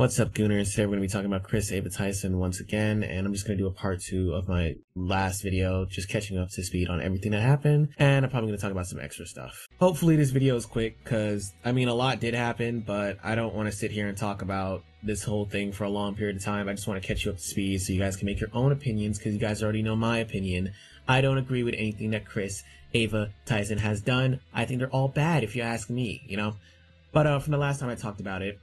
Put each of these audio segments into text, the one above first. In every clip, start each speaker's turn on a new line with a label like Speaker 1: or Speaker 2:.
Speaker 1: What's up, Gooners? Today we're going to be talking about Kris Ava Tyson once again, and I'm just going to do a part two of my last video, just catching up to speed on everything that happened, and I'm probably going to talk about some extra stuff. Hopefully this video is quick, because, I mean, a lot did happen, but I don't want to sit here and talk about this whole thing for a long period of time. I just want to catch you up to speed so you guys can make your own opinions, because you guys already know my opinion. I don't agree with anything that Kris Ava Tyson has done. I think they're all bad, if you ask me, you know? But uh, from the last time I talked about it,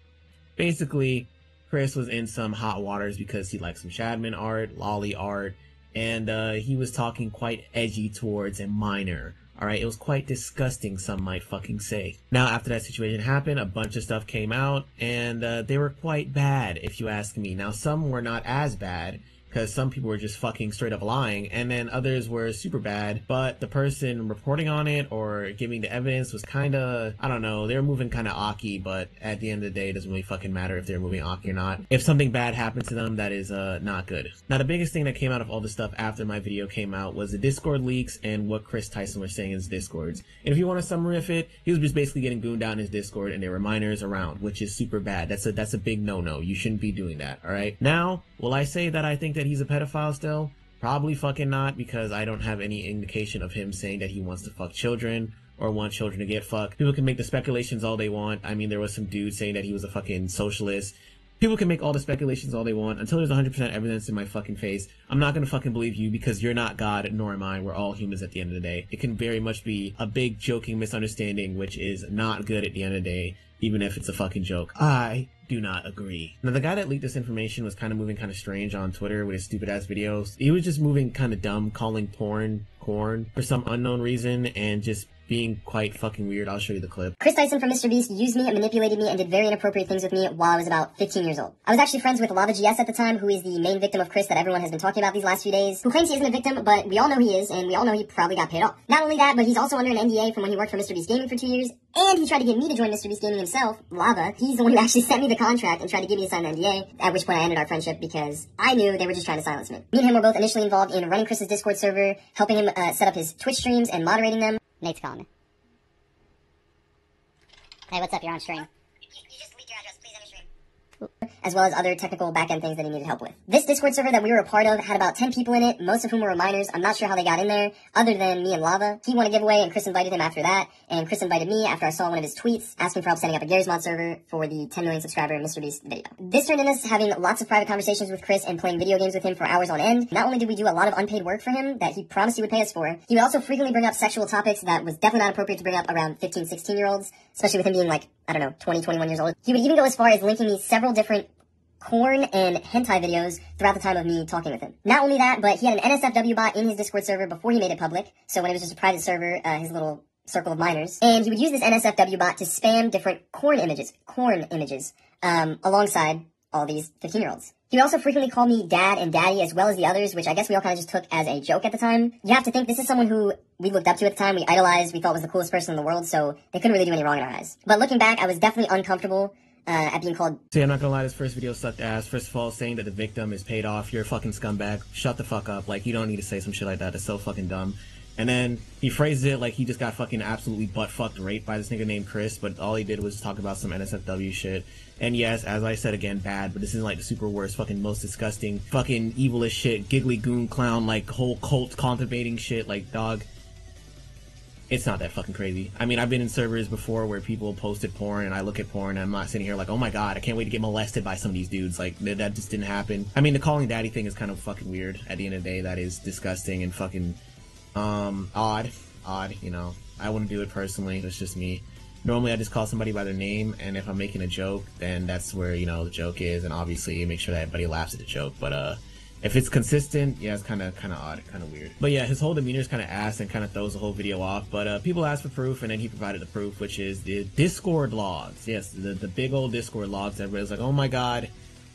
Speaker 1: basically, Kris was in some hot waters because he liked some Shadman art, Lolly art, and uh, he was talking quite edgy towards a minor. Alright, it was quite disgusting, some might fucking say. Now, after that situation happened, a bunch of stuff came out, and uh, they were quite bad, if you ask me. Now, some were not as bad, because some people were just fucking straight up lying, and then others were super bad, but the person reporting on it or giving the evidence was kind of, I don't know, they were moving kind of aki, but at the end of the day, it doesn't really fucking matter if they're moving aki or not. If something bad happened to them, that is uh, not good. Now, the biggest thing that came out of all this stuff after my video came out was the Discord leaks and what Kris Tyson was saying in his Discords. And if you want a summary of it, he was just basically getting gooned down in his Discord, and there were minors around, which is super bad. That's a that's a big no-no. You shouldn't be doing that. All right. Now, will I say that I think that he's a pedophile still? Probably fucking not because I don't have any indication of him saying that he wants to fuck children or want children to get fucked. People can make the speculations all they want. I mean, there was some dude saying that he was a fucking socialist. People can make all the speculations all they want until there's 100% evidence in my fucking face. I'm not gonna fucking believe you because you're not God, nor am I. We're all humans at the end of the day. It can very much be a big joking misunderstanding, which is not good at the end of the day, even if it's a fucking joke. I do not agree. Now, the guy that leaked this information was kind of moving kind of strange on Twitter with his stupid ass videos. He was just moving kind of dumb, calling porn corn for some unknown reason and just being quite fucking weird. I'll show you the clip.
Speaker 2: Kris Tyson from Mr. Beast used me and manipulated me and did very inappropriate things with me while I was about 15 years old. I was actually friends with Lava GS at the time, who is the main victim of Kris that everyone has been talking about these last few days, who claims he isn't a victim, but we all know he is, and we all know he probably got paid off. Not only that, but he's also under an NDA from when he worked for Mr. Beast Gaming for two years, and he tried to get me to join Mr. Beast Gaming himself, Lava. He's the one who actually sent me the contract and tried to get me to sign the NDA, at which point I ended our friendship because I knew they were just trying to silence me. Me and him were both initially involved in running Kris's Discord server, helping him uh, set up his Twitch streams and moderating them. Nate's calling me. Hey, what's up? You're on stream. You, you just leaked your address. Please end stream. As well as other technical backend things that he needed help with. This Discord server that we were a part of had about 10 people in it, most of whom were minors. I'm not sure how they got in there, other than me and Lava. He won a giveaway, and Kris invited him after that. And Kris invited me after I saw one of his tweets asking for help setting up a Garry's Mod server for the 10 million subscriber Mr. Beast video. This turned into us having lots of private conversations with Kris and playing video games with him for hours on end. Not only did we do a lot of unpaid work for him that he promised he would pay us for, he would also frequently bring up sexual topics that was definitely not appropriate to bring up around 15, 16 year olds, especially with him being like, I don't know, 20, 21 years old. He would even go as far as linking me several different corn and hentai videos throughout the time of me talking with him. Not only that, but he had an NSFW bot in his Discord server before he made it public. So when it was just a private server, uh, his little circle of minors. And he would use this NSFW bot to spam different corn images, corn images, um, alongside all these 15 year olds. He would also frequently call me dad and daddy as well as the others, which I guess we all kind of just took as a joke at the time. You have to think this is someone who we looked up to at the time, we idolized, we thought was the coolest person in the world, so they couldn't really do any wrong in our eyes. But looking back, I was definitely uncomfortable uh, at being called.
Speaker 1: See, I'm not gonna lie, this first video sucked ass. First of all, saying that the victim is paid off, you're a fucking scumbag. Shut the fuck up. Like, you don't need to say some shit like that. It's so fucking dumb. And then he phrased it like he just got fucking absolutely butt fucked raped by this nigga named Kris, but all he did was talk about some NSFW shit. And yes, as I said again, bad, but this isn't like the super worst, fucking most disgusting, fucking evilest shit, giggly goon clown, like whole cult contemplating shit, like dog it's not that fucking crazy. I mean, I've been in servers before where people posted porn and I look at porn and I'm not sitting here like, oh my god, I can't wait to get molested by some of these dudes. Like, that just didn't happen. I mean, the calling daddy thing is kind of fucking weird. At the end of the day, that is disgusting and fucking, um, odd. Odd, you know. I wouldn't do it personally. It's just me. Normally, I just call somebody by their name, and if I'm making a joke, then that's where, you know, the joke is, and obviously make sure that everybody laughs at the joke. But, uh, if it's consistent, yeah, it's kind of kind of odd, kind of weird. But yeah, his whole demeanor is kind of ass and kind of throws the whole video off. But uh, people asked for proof, and then he provided the proof, which is the Discord logs. Yes, the the big old Discord logs. Everybody's like, oh my god,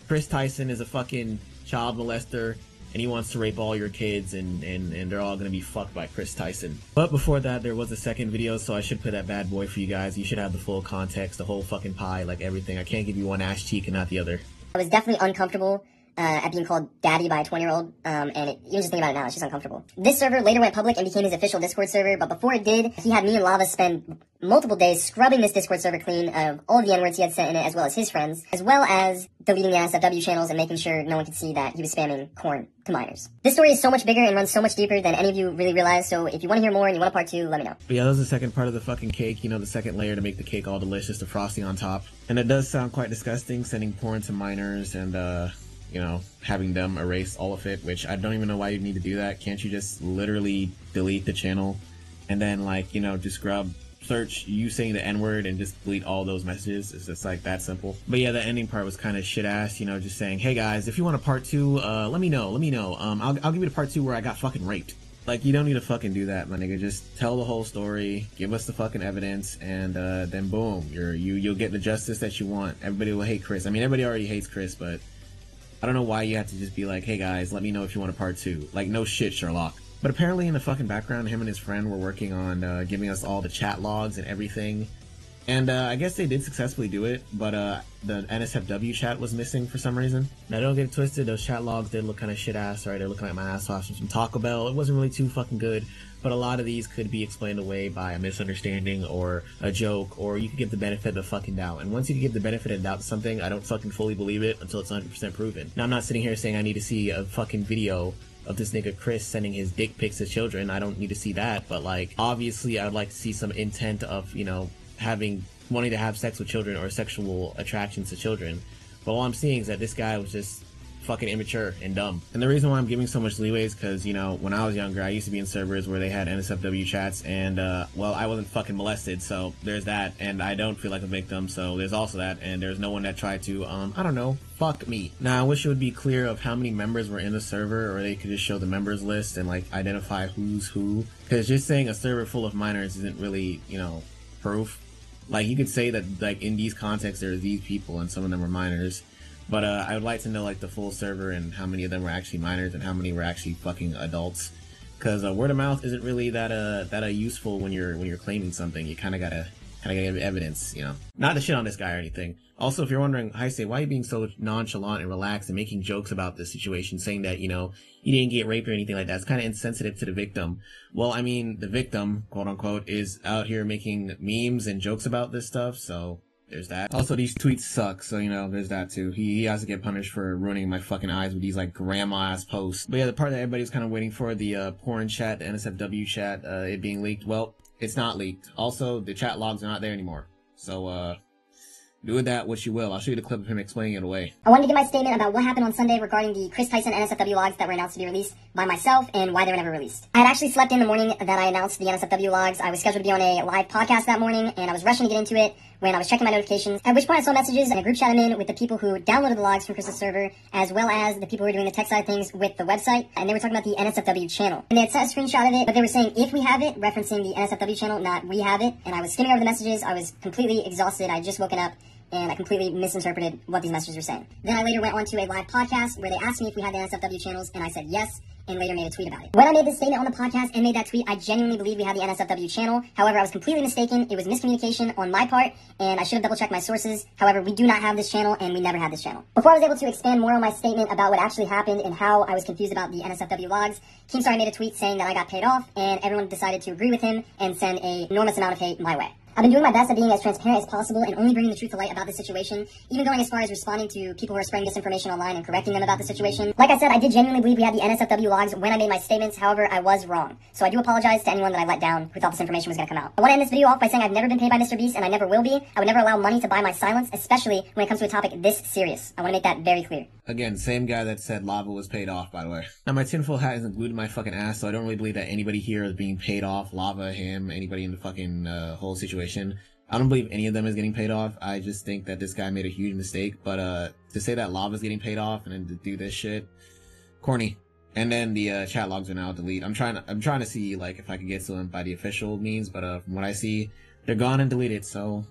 Speaker 1: Kris Tyson is a fucking child molester. And he wants to rape all your kids, and, and, and they're all gonna be fucked by Kris Tyson. But before that, there was a second video, so I should put that bad boy for you guys. You should have the full context, the whole fucking pie, like everything. I can't give you one ass cheek and not the other.
Speaker 2: I was definitely uncomfortable uh, at being called daddy by a 20 year old, um, and it, even just thinking about it now, it's just uncomfortable. This server later went public and became his official Discord server, but before it did, he had me and Lava spend multiple days scrubbing this Discord server clean of all the N-words he had sent in it, as well as his friends, as well as deleting the NSFW channels and making sure no one could see that he was spamming corn to minors. This story is so much bigger and runs so much deeper than any of you really realize, so if you want to hear more and you want a part two, let me know.
Speaker 1: But yeah, that was the second part of the fucking cake, you know, the second layer to make the cake all delicious, the frosting on top. And it does sound quite disgusting, sending porn to minors and, uh, you know, having them erase all of it, which I don't even know why you need to do that. Can't you just literally delete the channel and then like, you know, just grab search you saying the N word and just delete all those messages. It's just like that simple. But yeah, the ending part was kind of shit ass, you know, just saying, hey guys, if you want a part two, uh, let me know, let me know. Um, I'll, I'll give you the part two where I got fucking raped. Like, you don't need to fucking do that, my nigga. Just tell the whole story, give us the fucking evidence, and uh, then boom, you're you you'll get the justice that you want. Everybody will hate Kris. I mean, everybody already hates Kris, but I don't know why you have to just be like, hey guys, let me know if you want a part two. Like, no shit, Sherlock. But apparently, in the fucking background, him and his friend were working on uh, giving us all the chat logs and everything. And uh, I guess they did successfully do it, but uh, the NSFW chat was missing for some reason. Now, don't get it twisted, those chat logs did look kind of shit ass, right? They're looking like my ass off from some Taco Bell. It wasn't really too fucking good, but a lot of these could be explained away by a misunderstanding or a joke, or you could give the benefit of the fucking doubt. And once you give the benefit of doubt to something, I don't fucking fully believe it until it's 100% proven. Now, I'm not sitting here saying I need to see a fucking video of this nigga Kris sending his dick pics to children. I don't need to see that, but like, obviously, I would like to see some intent of, you know, having wanting to have sex with children or sexual attractions to children. But all I'm seeing is that this guy was just fucking immature and dumb. And the reason why I'm giving so much leeway is because, you know, when I was younger, I used to be in servers where they had NSFW chats, and, uh, well, I wasn't fucking molested, so there's that, and I don't feel like a victim, so there's also that, and there's no one that tried to, um, I don't know, fuck me. Now, I wish it would be clear of how many members were in the server, or they could just show the members list and, like, identify who's who, because just saying a server full of minors isn't really, you know, proof. Like, you could say that, like, in these contexts, there are these people, and some of them are minors, but uh, I would like to know like the full server and how many of them were actually minors and how many were actually fucking adults. Because uh, word of mouth isn't really that uh that uh, useful when you're when you're claiming something. You kind of gotta kind of get evidence, you know. Not to shit on this guy or anything. Also, if you're wondering, I say, why are you being so nonchalant and relaxed and making jokes about this situation, saying that you know you didn't get raped or anything like that? It's kind of insensitive to the victim. Well, I mean, the victim, quote unquote, is out here making memes and jokes about this stuff, so there's that. Also, these tweets suck, so you know, there's that too. He, he has to get punished for ruining my fucking eyes with these like grandma ass posts. But yeah, the part that everybody was kind of waiting for, the uh, porn chat, the NSFW chat, uh, it being leaked. Well, it's not leaked. Also, the chat logs are not there anymore. So, uh, do with that what you will. I'll show you the clip of him explaining it away.
Speaker 2: I wanted to give my statement about what happened on Sunday regarding the Kris Tyson NSFW logs that were announced to be released by myself and why they were never released. I had actually slept in the morning that I announced the NSFW logs. I was scheduled to be on a live podcast that morning and I was rushing to get into it when I was checking my notifications, at which point I saw messages and a group chat in with the people who downloaded the logs from Kris's server, as well as the people who were doing the tech side things with the website, and they were talking about the NSFW channel. And they had sent a screenshot of it, but they were saying if we have it, referencing the NSFW channel, not we have it, and I was skimming over the messages, I was completely exhausted, I had just woken up, and I completely misinterpreted what these messages were saying. Then I later went on to a live podcast where they asked me if we had the NSFW channels, and I said yes, and later made a tweet about it. When I made this statement on the podcast and made that tweet, I genuinely believe we had the NSFW channel. However, I was completely mistaken. It was miscommunication on my part, and I should have double checked my sources. However, we do not have this channel, and we never had this channel. Before I was able to expand more on my statement about what actually happened and how I was confused about the NSFW logs, Keemstar made a tweet saying that I got paid off, and everyone decided to agree with him and send a enormous amount of hate my way. I've been doing my best at being as transparent as possible and only bringing the truth to light about this situation, even going as far as responding to people who are spreading disinformation online and correcting them about the situation. Like I said, I did genuinely believe we had the NSFW logs when I made my statements, however, I was wrong. So I do apologize to anyone that I let down who thought this information was to come out. I want to end this video off by saying I've never been paid by Mr. Beast and I never will be. I would never allow money to buy my silence, especially when it comes to a topic this serious. I want to make that very clear.
Speaker 1: Again, same guy that said lava was paid off, by the way. Now, my tinfoil hat isn't glued to my fucking ass, so I don't really believe that anybody here is being paid off. Lava, him, anybody in the fucking uh, whole situation. I don't believe any of them is getting paid off. I just think that this guy made a huge mistake. But uh, to say that Lava's getting paid off and then to do this shit, corny. And then the uh, chat logs are now deleted. I'm trying. To, I'm trying to see like if I could get to them by the official means, but uh, from what I see, they're gone and deleted. So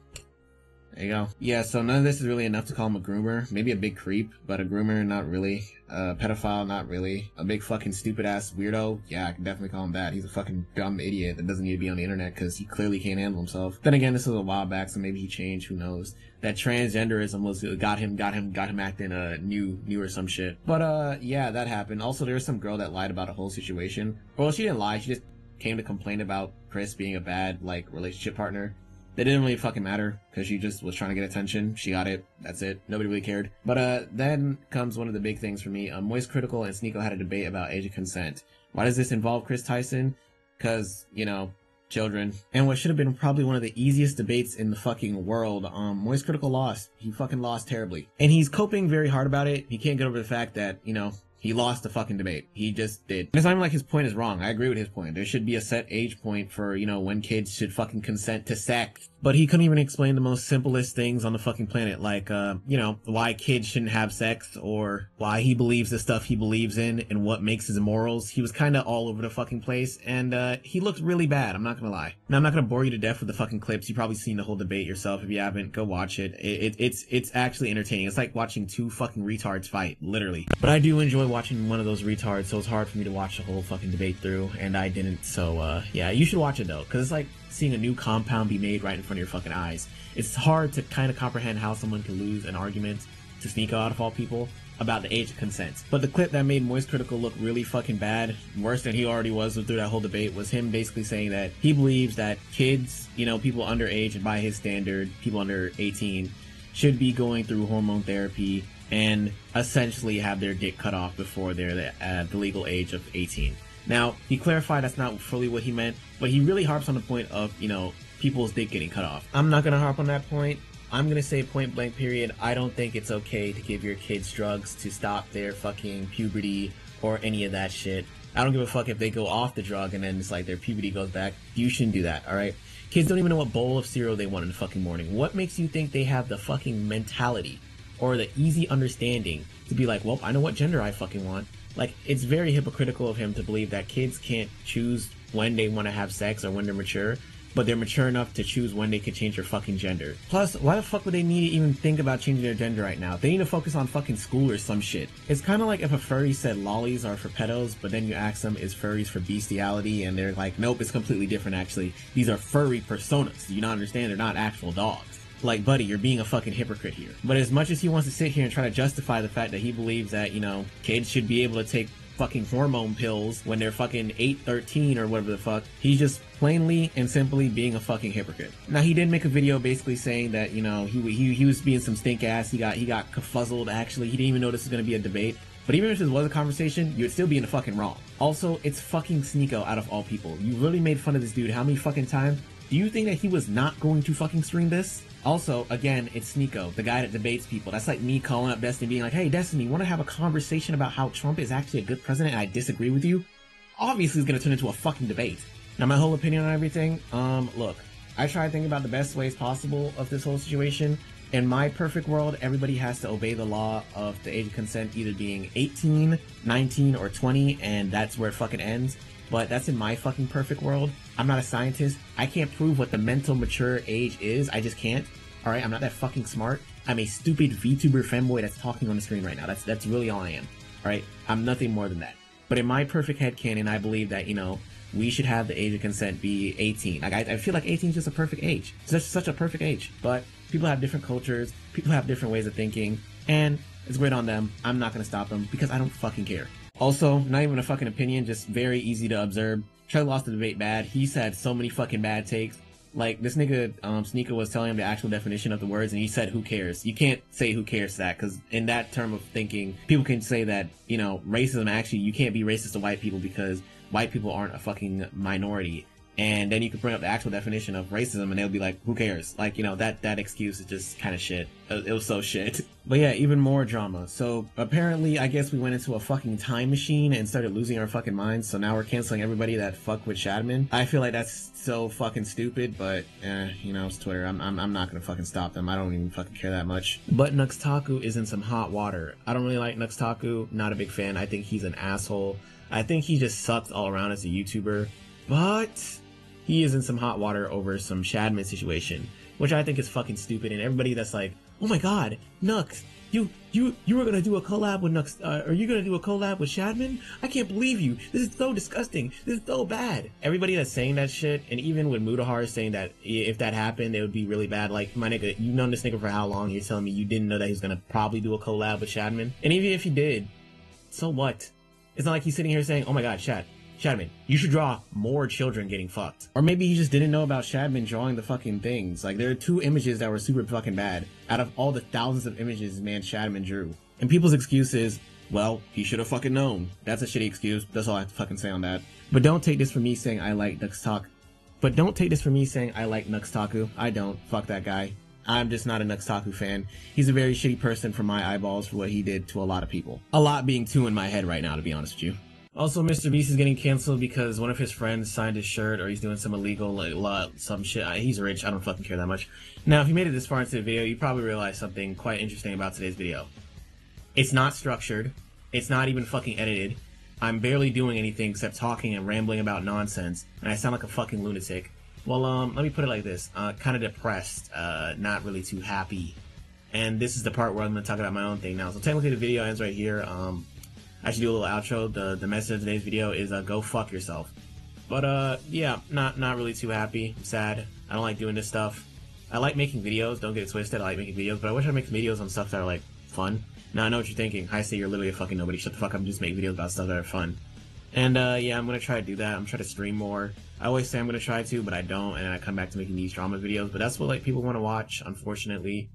Speaker 1: There you go. Yeah, so none of this is really enough to call him a groomer. Maybe a big creep, but a groomer, not really. A pedophile, not really. A big fucking stupid ass weirdo, yeah, I can definitely call him that. He's a fucking dumb idiot that doesn't need to be on the internet because he clearly can't handle himself. Then again, this was a while back, so maybe he changed, who knows. That transgenderism was, got him, got him, got him acting, uh, new, new or some shit. But, uh, yeah, that happened. Also, there was some girl that lied about a whole situation. Well, she didn't lie, she just came to complain about Kris being a bad, like, relationship partner. It didn't really fucking matter because she just was trying to get attention. She got it. That's it. Nobody really cared. But uh, then comes one of the big things for me. Uh, Moist Critical and Sneako had a debate about age of consent. Why does this involve Kris Tyson? Because you know, children. And what should have been probably one of the easiest debates in the fucking world. Um, Moist Critical lost. He fucking lost terribly, and he's coping very hard about it. He can't get over the fact that you know he lost the fucking debate. He just did. And it's not even like his point is wrong. I agree with his point. There should be a set age point for, you know, when kids should fucking consent to sex. But he couldn't even explain the most simplest things on the fucking planet, like, uh, you know, why kids shouldn't have sex or why he believes the stuff he believes in and what makes his morals. He was kind of all over the fucking place and, uh, he looked really bad. I'm not gonna lie. Now, I'm not gonna bore you to death with the fucking clips. You've probably seen the whole debate yourself. If you haven't, go watch it. it, it it's, it's actually entertaining. It's like watching two fucking retards fight, literally. But I do enjoy watching one of those retards, so it's hard for me to watch the whole fucking debate through, and I didn't. So, uh, yeah, you should watch it though, because it's like seeing a new compound be made right in front of your fucking eyes. It's hard to kind of comprehend how someone can lose an argument to Sneako out of all people about the age of consent. But the clip that made Moist Critical look really fucking bad, worse than he already was through that whole debate, was him basically saying that he believes that kids, you know, people underage, and by his standard, people under 18, should be going through hormone therapy and essentially have their dick cut off before they're at the legal age of 18. Now, he clarified that's not fully what he meant, but he really harps on the point of, you know, people's dick getting cut off. I'm not gonna harp on that point. I'm gonna say point blank period, I don't think it's okay to give your kids drugs to stop their fucking puberty or any of that shit. I don't give a fuck if they go off the drug and then it's like their puberty goes back. You shouldn't do that, alright? Kids don't even know what bowl of cereal they want in the fucking morning. What makes you think they have the fucking mentality or the easy understanding to be like, well, I know what gender I fucking want. Like, it's very hypocritical of him to believe that kids can't choose when they want to have sex or when they're mature, but they're mature enough to choose when they can change their fucking gender. Plus, why the fuck would they need to even think about changing their gender right now? They need to focus on fucking school or some shit. It's kind of like if a furry said lollies are for pedos, but then you ask them, is furries for bestiality? And they're like, nope, it's completely different actually. These are furry personas. Do you not understand? They're not actual dogs like, buddy, you're being a fucking hypocrite here. But as much as he wants to sit here and try to justify the fact that he believes that, you know, kids should be able to take fucking hormone pills when they're fucking 8, 13 or whatever the fuck, he's just plainly and simply being a fucking hypocrite. Now he did make a video basically saying that, you know, he, he, he was being some stink ass, he got, he got kafuzzled actually, he didn't even know this was gonna be a debate. But even if this was a conversation, you'd still be in the fucking wrong. Also, it's fucking Sneako out of all people. You really made fun of this dude how many fucking times? Do you think that he was not going to fucking stream this? Also, again, it's Sneako, the guy that debates people. That's like me calling up Destiny being like, hey, Destiny, want to have a conversation about how Trump is actually a good president and I disagree with you? Obviously, it's going to turn into a fucking debate. Now, my whole opinion on everything, um, look, I try to think about the best ways possible of this whole situation. In my perfect world, everybody has to obey the law of the age of consent either being 18, 19, or 20, and that's where it fucking ends. But that's in my fucking perfect world. I'm not a scientist. I can't prove what the mental mature age is. I just can't. All right, I'm not that fucking smart. I'm a stupid VTuber fanboy that's talking on the screen right now. That's that's really all I am. All right, I'm nothing more than that. But in my perfect head canon, I believe that you know we should have the age of consent be 18. Like I, I feel like 18 is just a perfect age. It's just such a perfect age. But people have different cultures. People have different ways of thinking, and it's great on them. I'm not gonna stop them because I don't fucking care. Also, not even a fucking opinion, just very easy to observe. Trey lost the debate bad. He's had so many fucking bad takes. Like this nigga, um, Sneako was telling him the actual definition of the words, and he said, "Who cares?" You can't say "Who cares" that because in that term of thinking, people can say that you know racism. Actually, you can't be racist to white people because white people aren't a fucking minority and then you could bring up the actual definition of racism and they'll be like who cares? Like you know that that excuse is just kind of shit. It, was so shit. But yeah even more drama. So apparently i guess we went into a fucking time machine and started losing our fucking minds. So now we're canceling everybody that fuck with shadman i feel like that's so fucking stupid but eh, you know it's twitter. I'm, I'm, I'm not gonna fucking stop them. I don't even fucking care that much. But nuxtaku is in some hot water. I don't really like nuxtaku. Not a big fan. I think he's an asshole. I think he just sucks all around as a youtuber but he is in some hot water over some Shadman situation. which I think is fucking stupid. And everybody that's like, oh my god, Nux, you you you were gonna do a collab with Nux? Uh, are you gonna do a collab with Shadman? I can't believe you. This is so disgusting. This is so bad. Everybody that's saying that shit, and even with Mutahar saying that if that happened, it would be really bad. Like my nigga, you've known this nigga for how long? You're telling me you didn't know that he was gonna probably do a collab with Shadman? And even if he did, so what? It's not like he's sitting here saying, "Oh my God, Shad, Shadman, you should draw more children getting fucked. Or maybe he just didn't know about Shadman drawing the fucking things. Like, there are two images that were super fucking bad out of all the thousands of images man Shadman drew. And people's excuse is, well, he should have fucking known. That's a shitty excuse. That's all I have to fucking say on that. But don't take this from me saying I like Nux Nuxtaku. But don't take this from me saying I like Nuxtaku. I don't. Fuck that guy. I'm just not a Nuxtaku fan. He's a very shitty person for my eyeballs for what he did to a lot of people. A lot being two in my head right now, to be honest with you. Also, Mr. Beast is getting canceled because one of his friends signed his shirt or he's doing some illegal, like, lot, some shit. He's rich. I don't fucking care that much. Now, if you made it this far into the video, you probably realized something quite interesting about today's video. It's not structured. It's not even fucking edited. I'm barely doing anything except talking and rambling about nonsense, and I sound like a fucking lunatic. Well, um, let me put it like this. Uh, kind of depressed, uh, not really too happy. And this is the part where I'm going to talk about my own thing now. So technically the video ends right here. Um, I should do a little outro. The the message of today's video is uh, go fuck yourself. But uh, yeah, not not really too happy. I'm sad. I don't like doing this stuff. I like making videos. Don't get it twisted. I like making videos, but I wish I make videos on stuff that are like fun. Now I know what you're thinking. I say you're literally a fucking nobody. Shut the fuck up and just make videos about stuff that are fun. And uh, yeah, I'm gonna try to do that. I'm trying to stream more. I always say I'm gonna try to, but I don't, and I come back to making these drama videos. But that's what like people want to watch, unfortunately.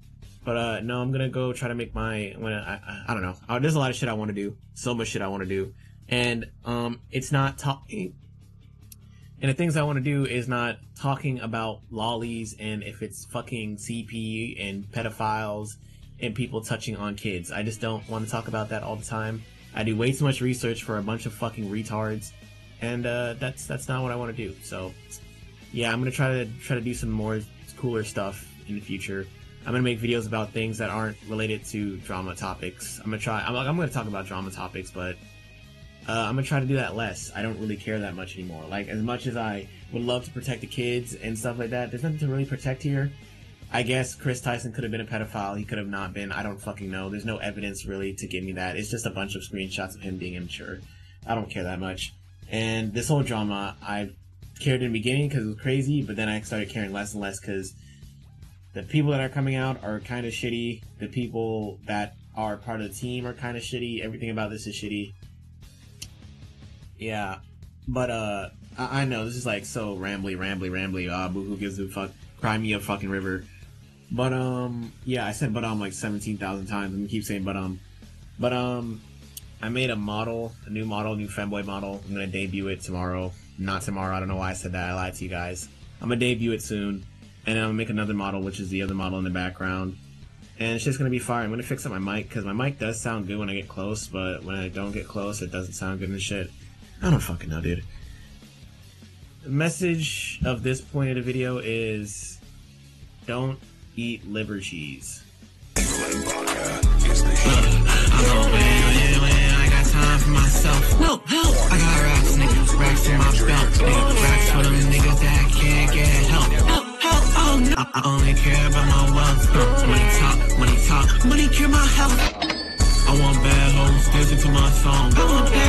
Speaker 1: But uh, no, I'm gonna go try to make my. When I, I, I don't know. Uh, there's a lot of shit I want to do. So much shit I want to do, and um, it's not talking. And the things I want to do is not talking about lollies and if it's fucking CP and pedophiles and people touching on kids. I just don't want to talk about that all the time. I do way too much research for a bunch of fucking retards, and uh, that's that's not what I want to do. So, yeah, I'm gonna try to try to do some more cooler stuff in the future. I'm gonna make videos about things that aren't related to drama topics. I'm gonna try. I'm, I'm gonna talk about drama topics, but uh, I'm gonna try to do that less. I don't really care that much anymore. Like as much as I would love to protect the kids and stuff like that, there's nothing to really protect here. I guess Kris Tyson could have been a pedophile. He could have not been. I don't fucking know. There's no evidence really to give me that. It's just a bunch of screenshots of him being immature. I don't care that much. And this whole drama, I cared in the beginning because it was crazy, but then I started caring less and less because the people that are coming out are kind of shitty. The people that are part of the team are kind of shitty. Everything about this is shitty. Yeah, but uh, I, I know this is like so rambly, rambly, rambly. Uh, boo who gives a fuck? Cry me a fucking river. But um, yeah, I said but um like seventeen thousand times. I'm keep saying but um, but um, I made a model, a new model, new femboy model. I'm gonna debut it tomorrow. Not tomorrow. I don't know why I said that. I lied to you guys. I'm gonna debut it soon and I'm gonna make another model, which is the other model in the background. And it's just gonna be fire. I'm gonna fix up my mic because my mic does sound good when I get close, but when I don't get close, it doesn't sound good and shit. I don't fucking know, dude. The message of this point of the video is don't eat liver cheese. help! I got racks, racks in my belt. Racks for them niggas that can't get help. Help! I, I only care about my wealth. Uh, money talk, money talk, money cure my health. I want bad hoes dancing to my song. I want bad